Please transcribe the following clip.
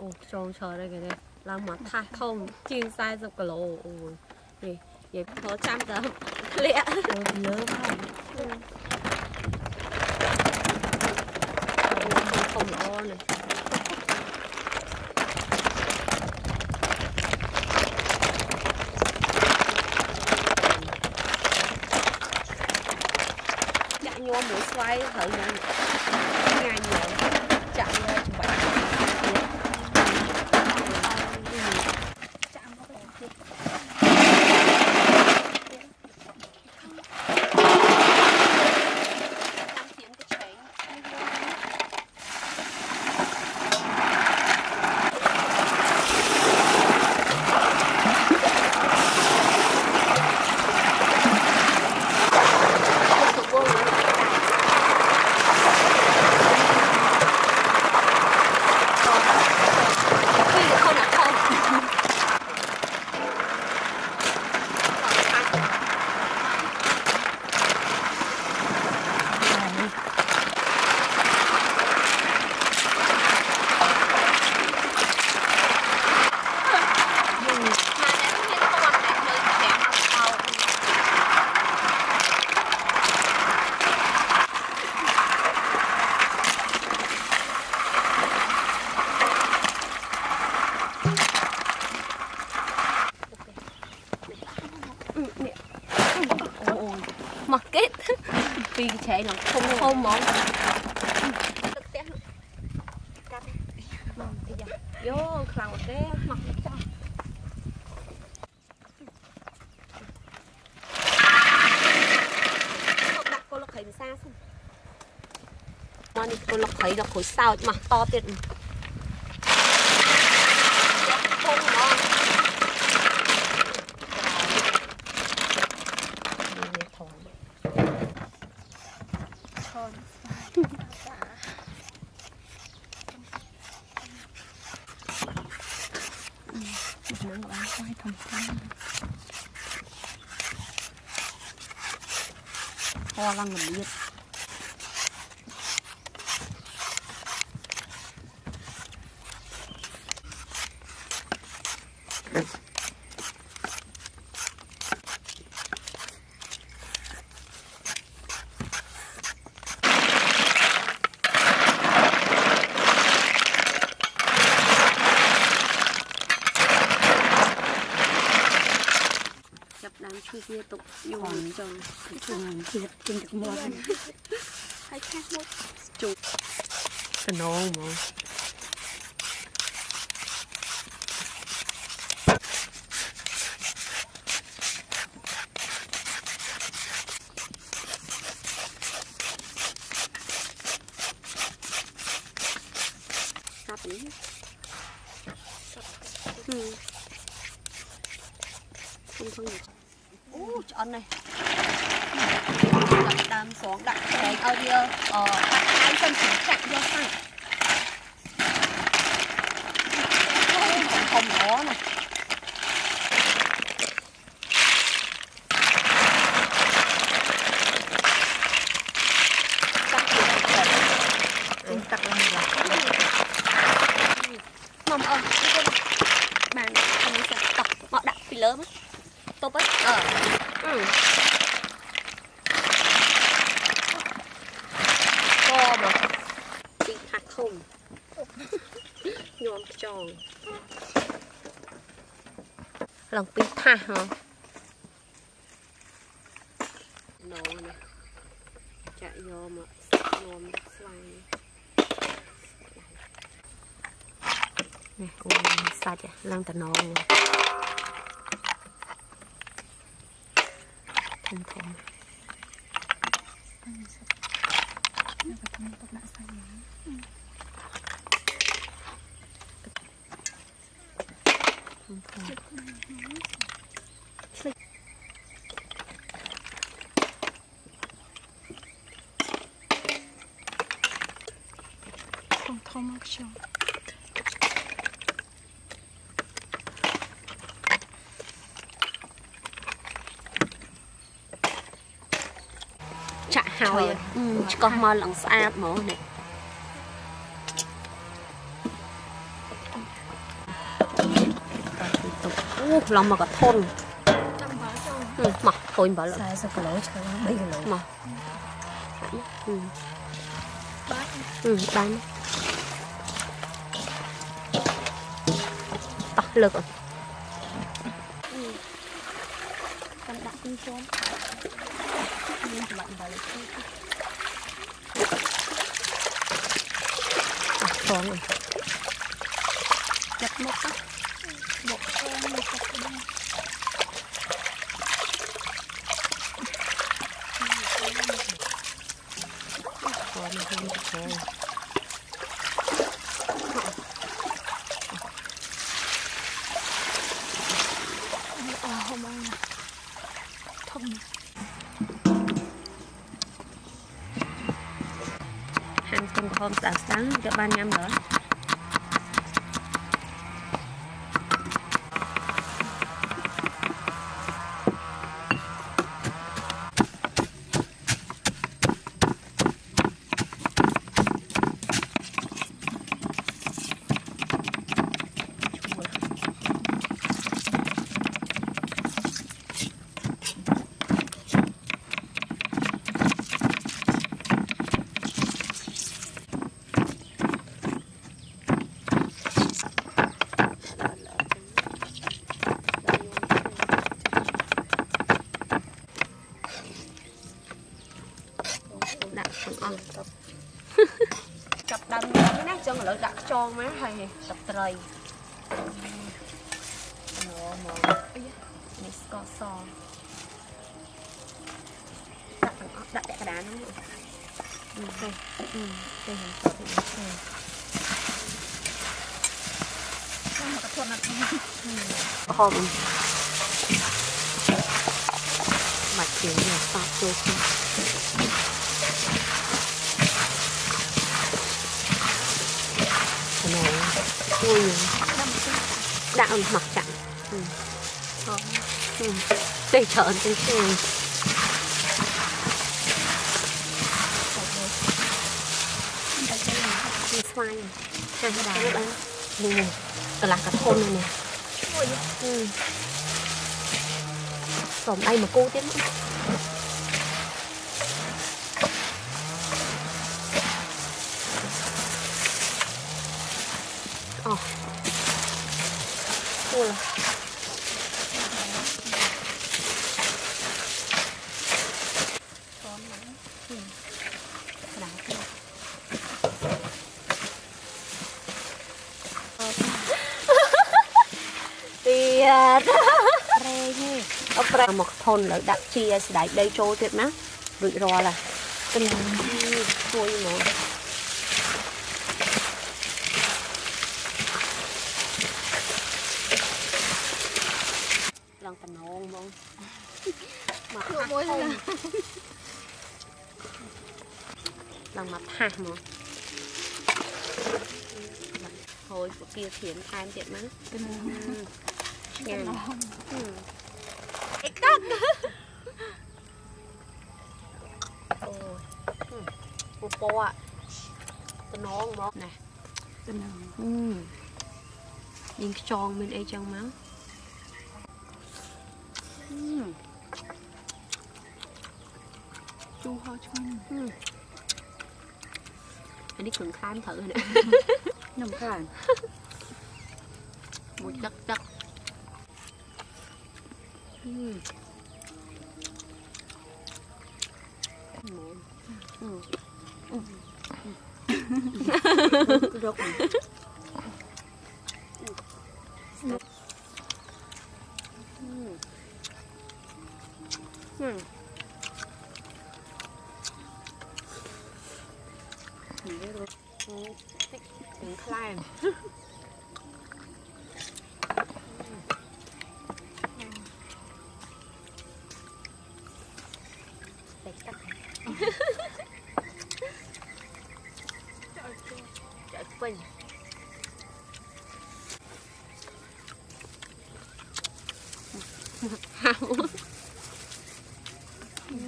ồ tròn đây cái này là mà tha không chuyên sai dọc cả ôi gì gì có trăm tờ lẹ nhớ không ពីកញ្ឆេងឡើងធំធំហ្មងទឹកផ្ទះកាត់មកទីយ៉ាយោខ្លាំងមកគេមកចោលដាក់កុលខៃភាសាសិនមកនេះកុលខៃដល់ក្រួយសោចមកតទៀត Hoa lăng mình biết វាទុកយូរចឹងជូនជាតិជិញទឹកមាត់ហើយខាស់មុខជូតសនងហ្មង ăn này. Đặt đam xuống, đặt cái audio ở đặt cái chân chỉ chặn vô sang. Không có này. Mầm ơi cái bàn không sẽ tập. Mọ đặt bị lớn tôi bắt ở កមកពីខាត់ធំញោមខ្ចងឡើងពីថាហ៎ណោណាចាក់យកមកញោមស្វាយនេះអូសាច់ឡើងតណងហ្នឹង ធំធំយកទៅទុកដាក់សាច់ហ្នឹងធំធំឆ្លេចធំធំមកខ្ញុំ đã xay thông thông không thông mắc cho chạ hào vậy ừ, con mò lần xa mổ này ô lòng mà có thôn ចាំបើចង់ ừ, mà thôi bảo là 40គីឡូឆ្ងាញ់3គីឡូ mà ừ, បាទ ừ, bán tắt lực rồi ចាំដាក់ពីជុំមា còn rồi Chặt một á Một con một chặt đi Còn hơn trời Oh, my God. ហូមស្អាតស្អាតក៏បានញ៉ាំដែរ ងមកហើយទឹកត្រីណូមកអីនេះស្ករសដាក់ទាំងអស់ដាក់តែកណ្ដាលហ្នឹងអឺទៅអឺទៅហ្នឹងទៅទៅចាំមកធន់អត់ហមបាច់ជាងនេះសាប់ចូលគ្នាណូ ជួយដាក់អំមកចាក់ហឹមហឹមទេច្រើនទេទេពីស្វាយចាស់ដែរបាននេះកន្លះកធំនេះជួយហឹមសុំដៃមកគូទៀតអូគូលក្តៅទៀតទៀត ប្រេងនេះ អប្រែមកធនលើដាក់ជាស្ដាយដីចូលទៀតណារួចរាល់ឡាគិនជួយមក មងមកលក់មួយណាឡើងមកថាសមកហូយពគាធៀនថែមទៀតមកគិនឆ្ងាញ់ឡងអេកាត់អូពពកតំណងមកណែគិនអឺមានខ្យងមានអីចឹងមក chua thôi chua ừ. anh đi cần khai thử nè. Nằm khai mùi đất đất. Ừ. Ừ. Ừ. ừ. ừ. ừ. Так, понятно.